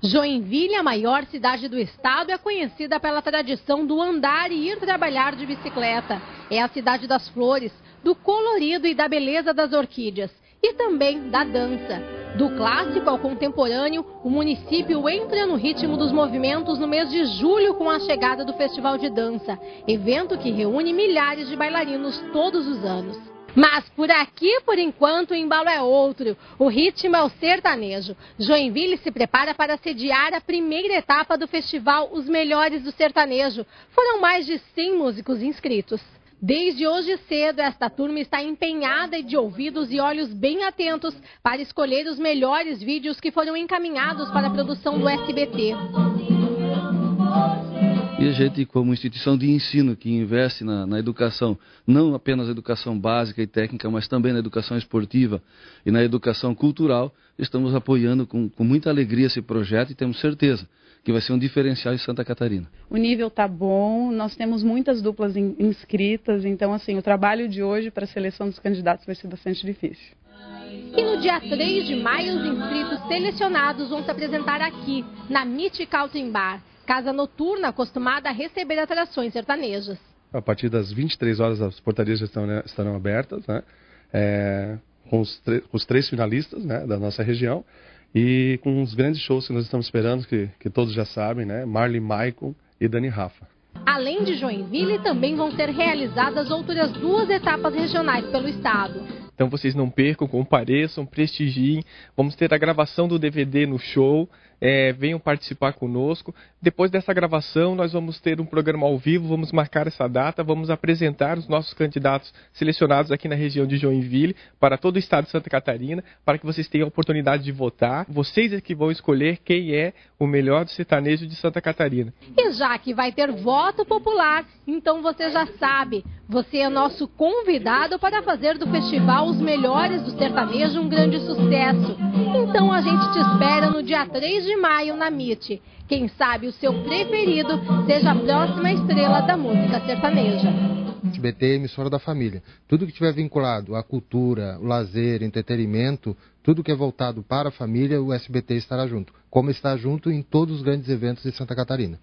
Joinville, a maior cidade do estado, é conhecida pela tradição do andar e ir trabalhar de bicicleta. É a cidade das flores, do colorido e da beleza das orquídeas. E também da dança. Do clássico ao contemporâneo, o município entra no ritmo dos movimentos no mês de julho com a chegada do Festival de Dança, evento que reúne milhares de bailarinos todos os anos. Mas por aqui, por enquanto, o embalo é outro. O ritmo é o sertanejo. Joinville se prepara para sediar a primeira etapa do festival Os Melhores do Sertanejo. Foram mais de 100 músicos inscritos. Desde hoje cedo, esta turma está empenhada e de ouvidos e olhos bem atentos para escolher os melhores vídeos que foram encaminhados para a produção do SBT. E a gente, como instituição de ensino que investe na, na, educação, não apenas na educação básica e técnica, mas também na educação esportiva e na educação cultural, estamos apoiando com, com muita alegria esse projeto e temos certeza que vai ser um diferencial em Santa Catarina. O nível está bom, nós temos muitas duplas inscritas, então assim, o trabalho de hoje para a seleção dos candidatos vai ser bastante difícil. E no dia 3 de maio, os inscritos selecionados vão se apresentar aqui, na MIT Country Bar casa noturna acostumada a receber atrações sertanejas. A partir das 23 horas as portarias já estão, né, estarão abertas, né, é, com, os com, os três finalistas né, da nossa região e com os grandes shows que nós estamos esperando, que, que todos já sabem, né, Marley Michael e Dani Rafa. Além de Joinville, também vão ser realizadas outras duas etapas regionais pelo estado. Então vocês não percam, compareçam, prestigiem. Vamos ter a gravação do DVD no show é, venham participar conosco. Depois dessa gravação, nós vamos ter um programa ao vivo, vamos marcar essa data, vamos apresentar os nossos candidatos selecionados aqui na região de Joinville, para todo o estado de Santa Catarina, para que vocês tenham a oportunidade de votar. Vocês é que vão escolher quem é o melhor do sertanejo de Santa Catarina. E já que vai ter voto popular, então você já sabe, você é nosso convidado para fazer do festival Os Melhores do Sertanejo um grande sucesso. Então a gente te espera no dia 3 de maio na MIT. Quem sabe o seu preferido seja a próxima estrela da música sertaneja. SBT é emissora da família. Tudo que estiver vinculado à cultura, o lazer, entretenimento, tudo que é voltado para a família, o SBT estará junto. Como está junto em todos os grandes eventos de Santa Catarina.